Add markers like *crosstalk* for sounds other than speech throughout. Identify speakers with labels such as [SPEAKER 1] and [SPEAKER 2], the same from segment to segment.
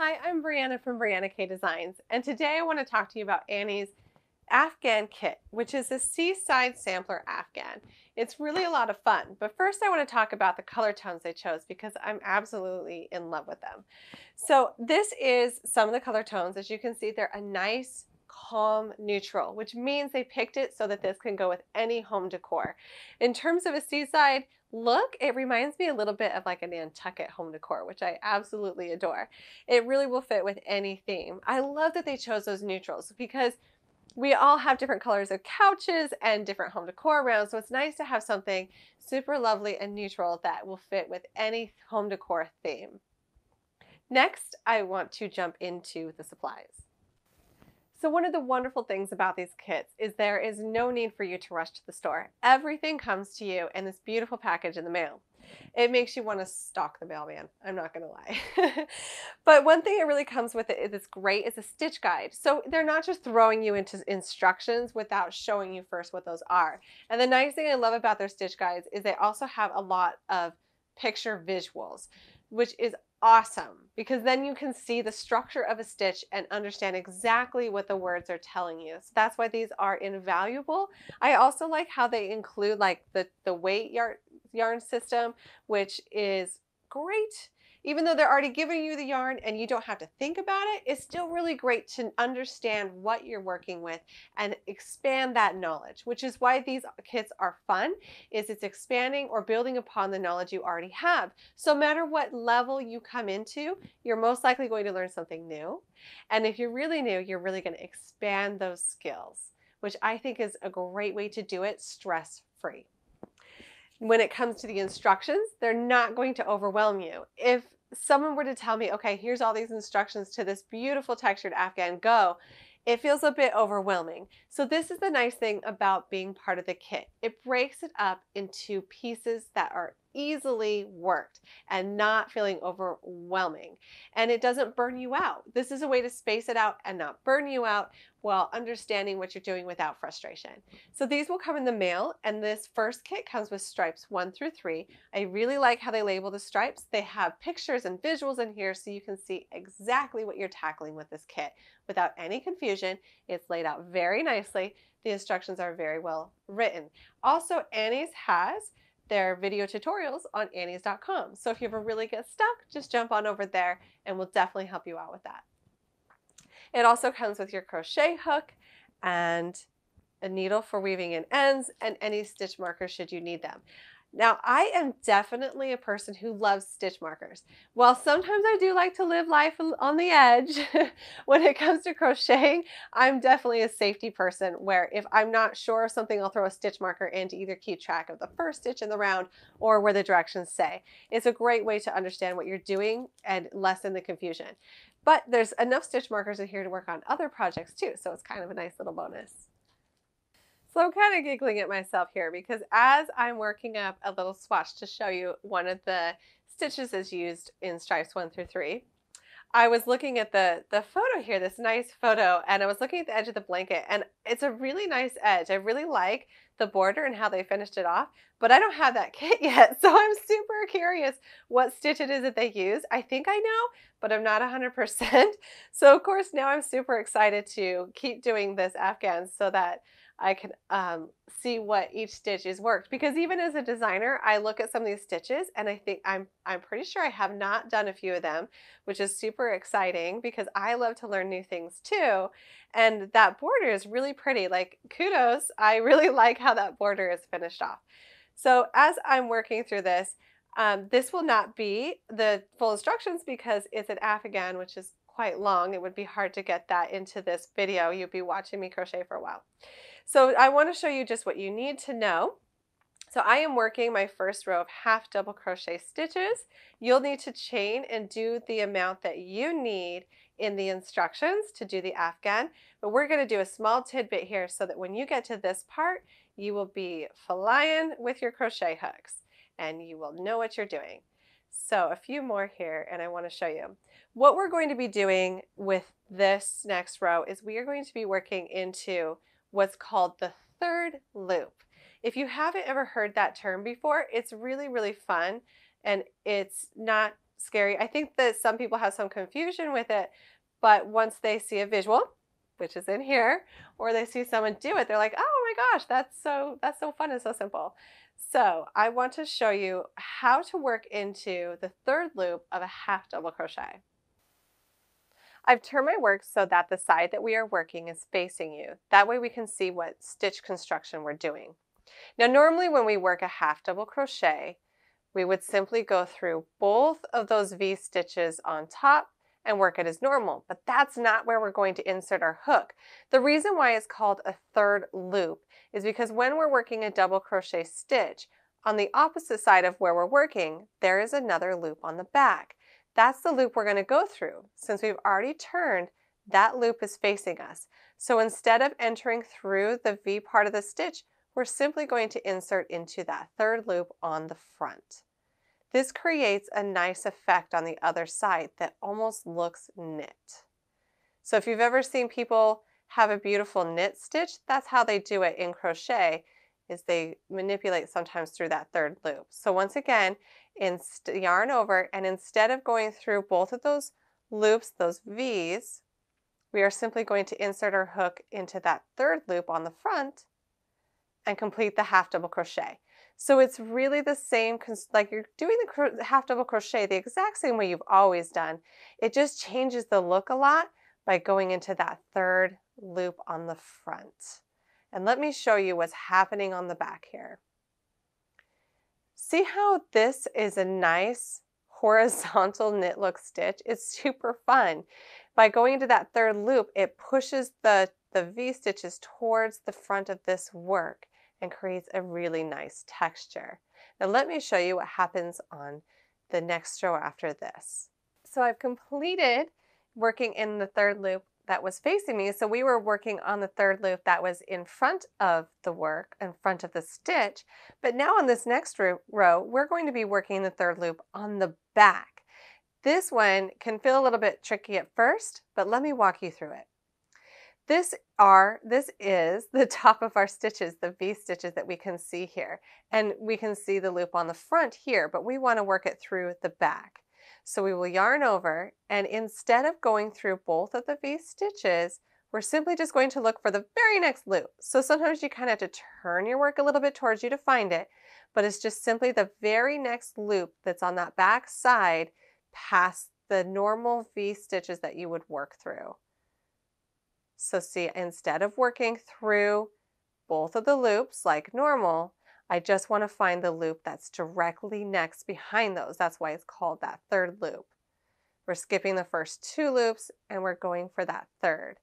[SPEAKER 1] Hi, I'm Briana from Briana K Designs, and today I want to talk to you about Annie's Afghan kit, which is a Seaside Sampler Afghan. It's really a lot of fun, but first I want to talk about the color tones they chose because I'm absolutely in love with them. So this is some of the color tones. As you can see, they're a nice calm neutral, which means they picked it so that this can go with any home decor. In terms of a seaside look, it reminds me a little bit of like a Nantucket home decor, which I absolutely adore. It really will fit with any theme. I love that they chose those neutrals because we all have different colors of couches and different home decor around, so it's nice to have something super lovely and neutral that will fit with any home decor theme. Next, I want to jump into the supplies. So one of the wonderful things about these kits is there is no need for you to rush to the store. Everything comes to you in this beautiful package in the mail. It makes you want to stalk the mailman. I'm not going to lie. *laughs* but one thing it really comes with it that's great is a stitch guide. So they're not just throwing you into instructions without showing you first what those are. And the nice thing I love about their stitch guides is they also have a lot of picture visuals which is awesome because then you can see the structure of a stitch and understand exactly what the words are telling you. So that's why these are invaluable. I also like how they include like the, the weight yarn, yarn system, which is great even though they're already giving you the yarn and you don't have to think about it, it's still really great to understand what you're working with and expand that knowledge, which is why these kits are fun, is it's expanding or building upon the knowledge you already have. So no matter what level you come into, you're most likely going to learn something new. And if you're really new, you're really going to expand those skills, which I think is a great way to do it stress-free when it comes to the instructions, they're not going to overwhelm you. If someone were to tell me, okay, here's all these instructions to this beautiful textured Afghan, go, it feels a bit overwhelming. So this is the nice thing about being part of the kit. It breaks it up into pieces that are easily worked and not feeling overwhelming. And it doesn't burn you out. This is a way to space it out and not burn you out while understanding what you're doing without frustration. So these will come in the mail and this first kit comes with stripes one through three. I really like how they label the stripes. They have pictures and visuals in here so you can see exactly what you're tackling with this kit without any confusion. It's laid out very nicely. The instructions are very well written. Also, Annie's has their video tutorials on annies.com. So if you ever really get stuck, just jump on over there and we'll definitely help you out with that. It also comes with your crochet hook and a needle for weaving in ends and any stitch markers should you need them. Now, I am definitely a person who loves stitch markers. While sometimes I do like to live life on the edge, *laughs* when it comes to crocheting, I'm definitely a safety person where if I'm not sure of something, I'll throw a stitch marker in to either keep track of the first stitch in the round or where the directions say. It's a great way to understand what you're doing and lessen the confusion. But there's enough stitch markers in here to work on other projects too, so it's kind of a nice little bonus. So I'm kind of giggling at myself here because as I'm working up a little swatch to show you one of the stitches is used in stripes one through three, I was looking at the, the photo here, this nice photo, and I was looking at the edge of the blanket and it's a really nice edge. I really like the border and how they finished it off, but I don't have that *laughs* kit yet. So I'm super curious what stitch it is that they use. I think I know, but I'm not 100%. *laughs* So of course now I'm super excited to keep doing this Afghan so that I can um, see what each stitch is worked because even as a designer I look at some of these stitches and I think I'm I'm pretty sure I have not done a few of them which is super exciting because I love to learn new things too and that border is really pretty like kudos I really *laughs* like how that border is finished off so as I'm working through this um, this will not be the full instructions because it's an Afghan which is quite long it would be hard to get that into this video you'd be watching me crochet for a while so I want to show you just what you need to know. So I am working my first row of half double crochet stitches. You'll need to chain and do the amount that you need in the instructions to do the Afghan, but we're going to do a small tidbit here so that when you get to this part, you will be flying with your crochet hooks and you will know what you're doing. So a few more here and I want to show you. What we're going to be doing with this next row is we are going to be working into what's called the third loop. If you haven't ever heard that term before, it's really, really fun and it's not scary. I think that some people have some confusion with it, but once they see a visual, which is in here, or they see someone do it, they're like, oh my gosh, that's so, that's so fun and so simple. So I want to show you how to work into the third loop of a half double crochet. I've turned my work so that the side that we are working is facing you. That way we can see what stitch construction we're doing. Now normally when we work a half double crochet, we would simply go through both of those V stitches on top and work it as normal, but that's not where we're going to insert our hook. The reason why it's called a third loop is because when we're working a double crochet stitch, on the opposite side of where we're working, there is another loop on the back. That's the loop we're going to go through. Since we've already turned, that loop is facing us. So instead of entering through the V part of the stitch, we're simply going to insert into that third loop on the front. This creates a nice effect on the other side that almost looks knit. So if you've ever seen people have a beautiful knit stitch, that's how they do it in crochet, is they manipulate sometimes through that third loop. So once again, in yarn over, and instead of going through both of those loops, those V's, we are simply going to insert our hook into that third loop on the front and complete the half double crochet. So it's really the same, like you're doing the half double crochet the exact same way you've always done. It just changes the look a lot by going into that third loop on the front. And let me show you what's happening on the back here. See how this is a nice horizontal knit look stitch? It's super fun. By going into that third loop, it pushes the, the V stitches towards the front of this work and creates a really nice texture. Now let me show you what happens on the next row after this. So I've completed working in the third loop that was facing me. So we were working on the third loop that was in front of the work, in front of the stitch. But now on this next row, we're going to be working the third loop on the back. This one can feel a little bit tricky at first, but let me walk you through it. This are this is the *laughs* top of our stitches, the V stitches that we can see here. And we can see the loop on the front here, but we want to work it through the back. So we will yarn over and instead of going through both of the V stitches, we're simply just going to look for the very next loop. So sometimes you kind of have to turn your work a little bit towards you to find it, but it's just simply the very next loop that's on that back side past the normal V stitches that you would work through. So see, instead of working through both of the loops like normal, I just want to find the loop that's directly next behind those. That's why it's called that third loop. We're skipping the first two loops and we're going for that third.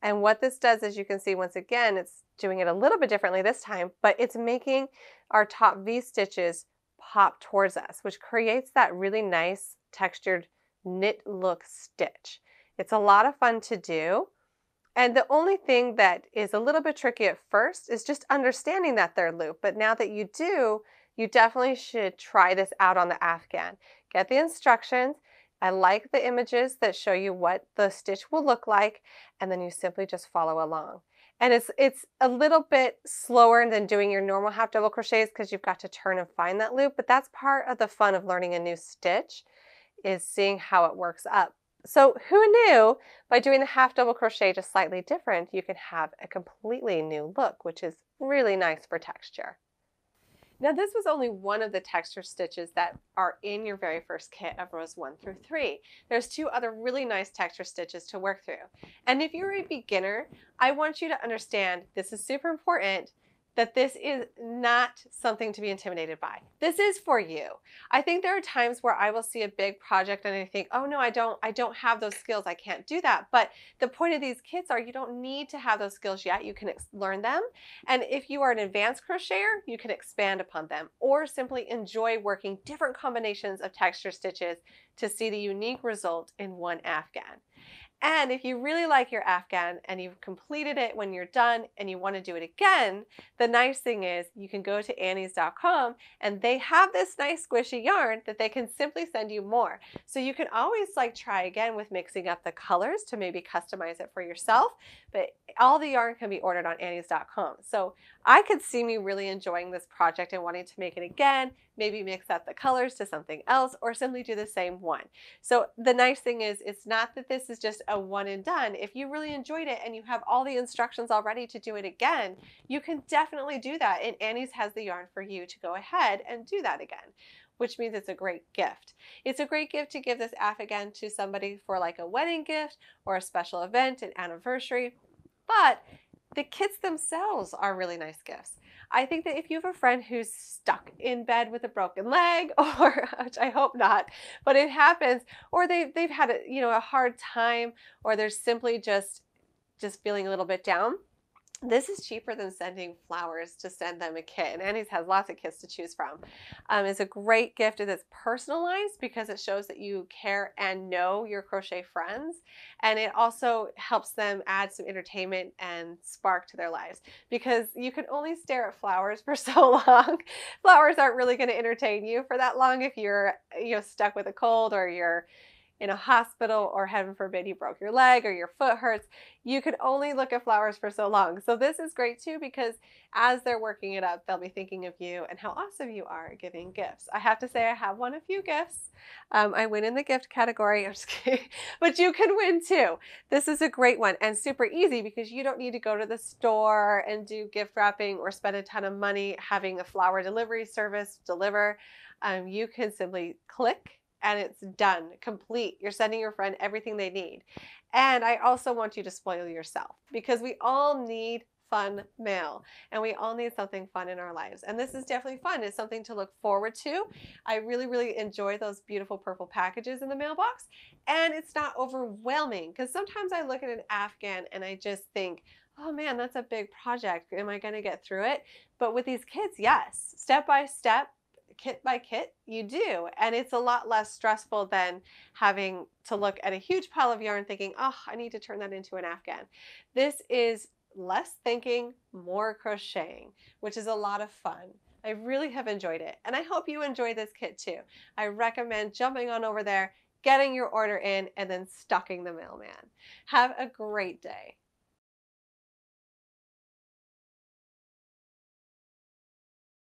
[SPEAKER 1] And what this does is you can see once again, it's doing it a little bit differently this time, but it's making our top V stitches pop towards us, which creates that really nice textured knit look stitch. It's a lot of fun to do. And the only thing that is a little bit tricky at first is just understanding that third loop. But now that you do, you definitely should try this out on the Afghan. Get the instructions. I like the images that show you what the stitch will look like, and then you simply just follow along. And it's, it's a little bit slower than doing your normal half double crochets because you've got to turn and find that loop, but that's part of the fun of learning a new stitch is seeing how it works up. So who knew by doing the half double crochet just slightly different, you can have a completely new look, which is really nice for texture. Now this was only one of the texture stitches that are in your very first kit of rows one through three. There's two other really nice texture stitches to work through. And if you're a beginner, I want you to understand this is super important that this is not something to be intimidated by. This is for you. I think there are times where I will see a big project and I think, oh no, I don't, I don't have those skills. I can't do that. But the point of these kits are you don't need to have those skills yet. You can learn them. And if you are an advanced crocheter, you can expand upon them or simply enjoy working different combinations of texture stitches to see the unique result in one Afghan. And if you really like your Afghan and you've completed it when you're done and you want to do it again, the nice thing is you can go to Annie's.com and they have this nice squishy yarn that they can simply send you more. So you can always like try again with mixing up the colors to maybe customize it for yourself, but all the yarn can be ordered on Annie's.com. So I could see me really enjoying this project and wanting to make it again, maybe mix up the colors to something else, or simply do the same one. So the nice thing is, it's not that this is just a one and done. If you really enjoyed it and you have all the instructions already to do it again, you can definitely do that. And Annie's has the yarn for you to go ahead and do that again which means it's a great gift. It's a great gift to give this Afghan to somebody for like a wedding gift or a special event, an anniversary. But the kits themselves are really nice gifts. I think that if you have a friend who's stuck in bed with a broken leg, *laughs* or which I hope not, but it happens, or they've they've had a you know a hard time, or they're simply just just feeling a little bit down, this is cheaper than sending flowers to send them a kit. And Annie's has lots of kits to choose from. Um, it's a great gift that's personalized because it shows that you care and know your crochet friends. And it also helps them add some entertainment and spark to their lives because you can only stare at flowers for *laughs* so long. flowers aren't really going to entertain you for that long if you're you know stuck with a cold or you're in a hospital or heaven forbid you broke your leg or your foot hurts, you can only look at flowers for so long. So this is great too because as they're working it up, they'll be thinking of you and how awesome you are giving gifts. I have to say I have won a few gifts. Um, I win in the gift category, *laughs* I'm just kidding, but you can win too. This is a great one and super easy because you don't need to go to the store and do gift wrapping or spend a ton of money having a flower delivery service deliver. Um, you can simply click and it's done, complete. You're sending your friend everything they need. And I also want you to spoil yourself because we all need fun mail and we all need something fun in our lives. And this is definitely fun. It's something to look forward to. I really, really enjoy those beautiful purple packages in the mailbox and it's not overwhelming because sometimes I look at an Afghan and I just think, oh man, that's a big project. Am I going to get through it? But with these kids, yes, step by step, kit by kit, you do. And it's a lot less stressful than having to look at a huge pile of yarn thinking, oh, I need to turn that into an Afghan. This is less thinking, more crocheting, which is a lot of fun. I really have enjoyed it. And I hope you enjoy this kit too. I recommend jumping on over there, getting your order in, and then stalking the mailman. Have a great day.